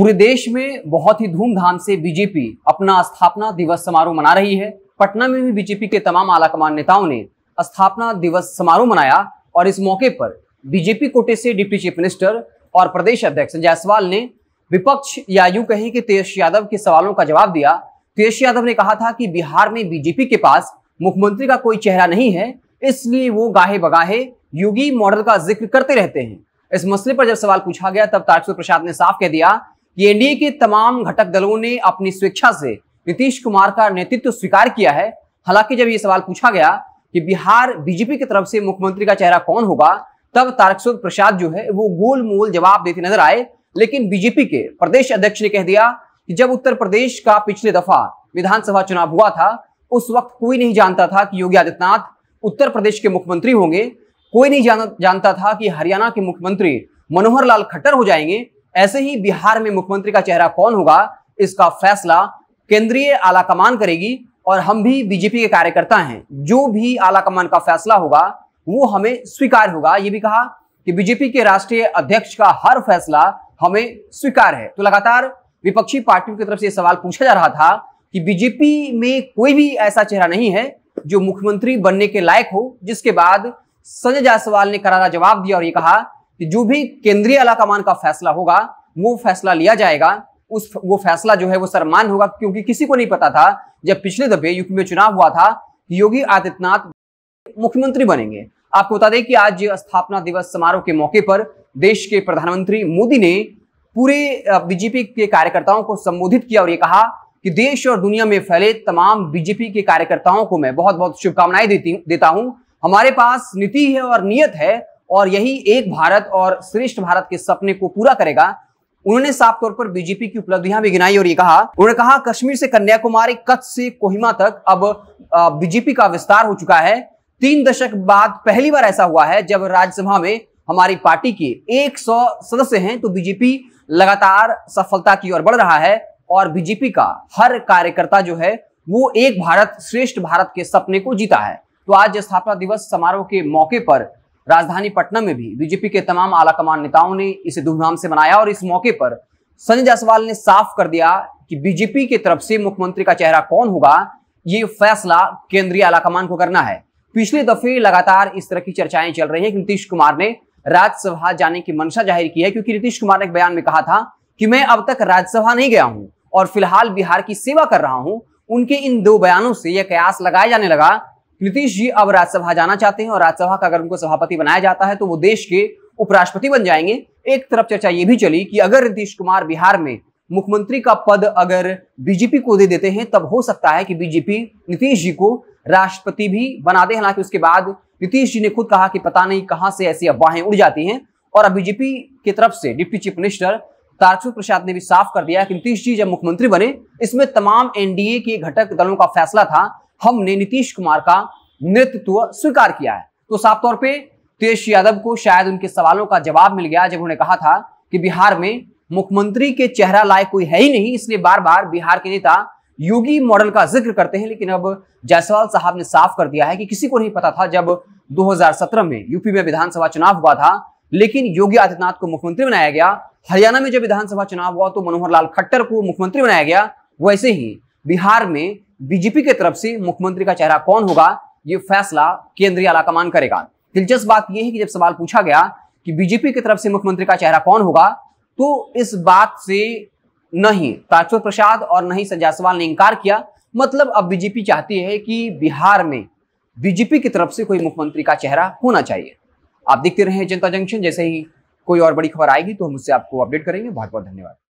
पूरे देश में बहुत ही धूमधाम से बीजेपी अपना स्थापना दिवस समारोह मना रही है। पटना में भी बीजेपी के तमाम आलाकमान नेताओं ने स्थापना दिवस समारोह मनाया और इस मौके पर बीजेपी कोटे से डिप्टी चीफ मिनिस्टर और प्रदेश अध्यक्ष जायसवाल ने विपक्ष या यूँ कहें कि तेज यादव के सवालों का जवाब दिया। तेज यादव ने कहा था कि बिहार में बीजेपी के पास मुख्यमंत्री का कोई चेहरा नहीं है, इसलिए वो गाहे बगाहे योगी मॉडल का ज़िक्र करते रहते हैं। इस मसले पर जब सवाल पूछा गया, तब तारकिशोर प्रसाद ने साफ़ कह दिया कि एनडीए के तमाम घटक दलों ने अपनी स्वेच्छा से नीतीश कुमार का नेतृत्व स्वीकार किया है। हालाँकि जब ये सवाल पूछा गया कि बिहार बीजेपी की तरफ़ से मुख्यमंत्री का चेहरा कौन होगा तब तारकिशोर प्रसाद जो है वो गोल मोल जवाब देते नज़र आए। लेकिन बीजेपी के प्रदेश अध्यक्ष ने कह दिया कि जब उत्तर प्रदेश का पिछले दफ़ा विधानसभा चुनाव हुआ था उस वक्त कोई नहीं जानता था कि योगी आदित्यनाथ उत्तर प्रदेश के मुख्यमंत्री होंगे। कोई नहीं जान, जानता था कि हरियाणा के मुख्यमंत्री मनोहर लाल खट्टर हो जाएँगे। ऐसे ही बिहार में मुख्यमंत्री का चेहरा कौन होगा, इसका फैसला केंद्रीय आलाकमान करेगी और हम भी बीजेपी के कार्यकर्ता हैं। जो भी आलाकमान का फैसला होगा, वो हमें स्वीकार होगा। ये भी कहा कि बीजेपी के राष्ट्रीय अध्यक्ष का हर फैसला हमें स्वीकार है। तो लगातार विपक्षी पार्टियों की तरफ़ से सवाल पूछा जा रहा था कि बीजेपी में कोई भी ऐसा चेहरा नहीं है जो मुख्यमंत्री बनने के लायक हो, जिसके बाद संजय जायसवाल ने करारा जवाब दिया और ये कहा कि जो भी केंद्रीय आलाकमान का फैसला होगा, वो फैसला लिया जाएगा। उस वो फैसला जो है वो सरमान होगा, क्योंकि किसी को नहीं पता था, जब पिछले दफे यूपी में चुनाव हुआ था, योगी आदित्यनाथ मुख्यमंत्री बनेंगे। आपको बता दें कि आज स्थापना दिवस समारोह के मौके पर देश के प्रधानमंत्री मोदी ने पूरे बीजेपी के कार्यकर्ताओं को संबोधित किया और ये कहा कि देश और दुनिया में फैले तमाम बीजेपी के कार्यकर्ताओं को मैं बहुत बहुत शुभकामनाएँ देती, देता हूँ। हमारे पास नीति है और नियत है और यही एक भारत और श्रेष्ठ भारत के सपने को पूरा करेगा। उन्होंने साफ़ तौर पर बीजेपी की उपलब्धियाँ भी गिनाई और ये कहा, उन्होंने कहा, कश्मीर से कन्याकुमारी कच्छ से कोहिमा तक अब बीजेपी का विस्तार हो चुका है। तीन दशक बाद पहली बार ऐसा हुआ है जब राज्यसभा में हमारी पार्टी के 100 सदस्य हैं तो बीजेपी लगातार सफलता की ओर बढ़ रहा है और बीजेपी का हर कार्यकर्ता जो है, वो एक भारत, श्रेष्ठ भारत के सपने को जीता है। तो आज स्थापना दिवस समारोह के मौके पर राजधानी पटना में भी बीजेपी के तमाम आलाकमान नेताओं ने इसे धूमधाम से मनाया और इस मौके पर संजय जायसवाल ने साफ़ कर दिया कि बीजेपी की तरफ़ से मुख्यमंत्री का चेहरा कौन होगा, ये फैसला केंद्रीय आलाकमान को करना है। पिछले दफे लगातार इस तरह की चर्चाएँ चल रही हैं कि नीतीश कुमार ने राज्यसभा जाने की मंशा ज़ाहिर की है, क्योंकि नीतीश कुमार ने एक बयान में कहा था कि मैं अब तक राज्यसभा नहीं गया हूँ और फ़िलहाल बिहार की सेवा कर रहा हूँ। उनके इन दो बयानों से यह कयास लगाया जाने लगा नीतीश जी अब राज्यसभा जाना चाहते हैं और राज्यसभा का अगर उनको सभापति बनाया जाता है तो वो देश के उपराष्ट्रपति बन जाएँगे। एक तरफ़ चर्चा ये भी चली कि अगर नीतीश कुमार बिहार में मुख्यमंत्री का पद अगर बीजेपी को दे देते हैं, तब हो सकता है कि बीजेपी नीतीश जी को राष्ट्रपति भी बना दे। हालाँकि उसके बाद नीतीश जी ने खुद कहा कि पता नहीं कहाँ से ऐसी अफवाहें उड़ जाती हैं और अब बीजेपी की तरफ़ से deputy chief minister Tarkishore Prasad ने भी साफ़ कर दिया कि नीतीश जी जब मुख्यमंत्री बने, इसमें तमाम एनडीए के घटक दलों का फैसला था। हमने नीतीश कुमार का नेतृत्व स्वीकार किया है। तो साफ़ तौर पे तेज यादव को शायद उनके सवालों का जवाब मिल गया जब उन्होंने कहा था कि बिहार में मुख्यमंत्री के चेहरा लायक कोई है ही नहीं, इसलिए बार बार बिहार के नेता योगी मॉडल का ज़िक्र करते हैं। लेकिन अब जायसवाल साहब ने साफ़ कर दिया है कि किसी को नहीं पता था जब 2017 में यूपी में विधानसभा चुनाव हुआ था, लेकिन योगी आदित्यनाथ को मुख्यमंत्री बनाया गया। हरियाणा में जब विधानसभा चुनाव हुआ तो मनोहर लाल खट्टर को मुख्यमंत्री बनाया गया। वैसे ही बिहार में बीजेपी की तरफ़ से मुख्यमंत्री का चेहरा कौन होगा? ये फैसला केंद्रीय आलाकमान करेगा। दिलचस्प बात यह है कि जब सवाल पूछा गया कि बीजेपी की तरफ़ से मुख्यमंत्री का चेहरा कौन होगा तो इस बात से नहीं तारकिशोर प्रसाद और नहीं जायसवाल ने इंकार किया। मतलब अब बीजेपी चाहती है कि बिहार में बीजेपी की तरफ़ से कोई मुख्यमंत्री का चेहरा होना चाहिए। आप देखते रहे जनता जंक्शन, जैसे ही कोई और बड़ी खबर आएगी तो हम उससे आपको अपडेट करेंगे। बहुत बहुत धन्यवाद।